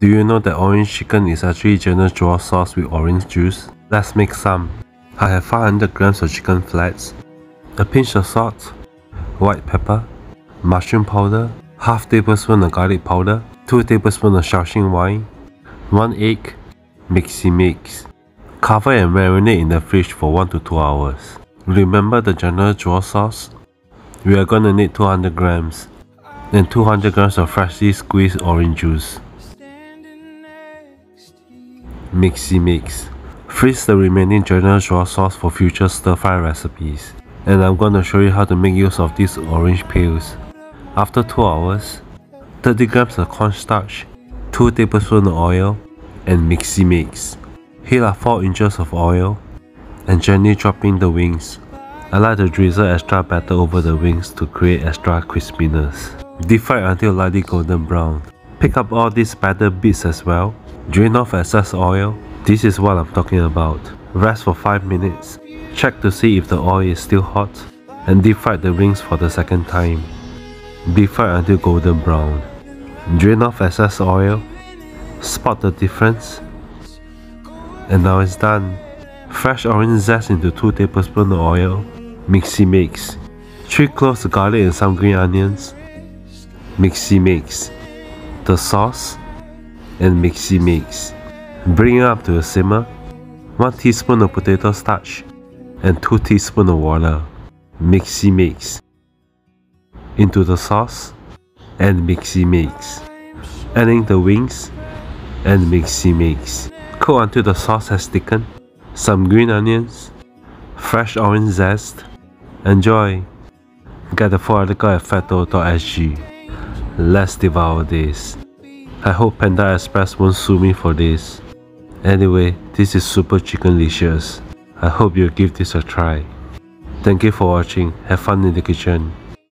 Do you know that orange chicken is actually General Tso's sauce with orange juice? Let's make some. I have 500 grams of chicken flats, a pinch of salt, white pepper, mushroom powder, half tablespoon of garlic powder, 2 tablespoons of Shaoxing wine, 1 egg, mixy mix. Cover and marinate in the fridge for 1 to 2 hours. Remember the General Tso sauce? We are gonna need 200 grams, then 200 grams of freshly squeezed orange juice. Mixy mix. Freeze the remaining General Tso sauce for future stir fry recipes. And I'm going to show you how to make use of these orange peels. After 2 hours, 30 grams of cornstarch, 2 tablespoons of oil, and mixy mix. Heat up 4 inches of oil and gently drop in the wings. I like to drizzle extra batter over the wings to create extra crispiness. Deep fry until lightly golden brown. Pick up all these batter bits as well Drain off excess oil. This is what I'm talking about. Rest for 5 minutes. Check to see if the oil is still hot and deep fry the wings for the second time. Deep fry until golden brown. Drain off excess oil. Spot the difference. And now it's done. Fresh orange zest into 2 tablespoons of oil. Mixy mix. 3 cloves of garlic and some green onions. Mixy mix. The sauce and mixy mix. Bring it up to a simmer. 1 teaspoon of potato starch and 2 teaspoons of water. Mixy mix. Into the sauce and mixy mix. Adding the wings and mixy mix. Cook until the sauce has thickened. Some green onions, fresh orange zest. Enjoy. Get the full article at fatdough.sg. Let's devour this. I hope Panda Express won't sue me for this. Anyway, this is super chickenlicious. I hope you'll give this a try. Thank you for watching. Have fun in the kitchen.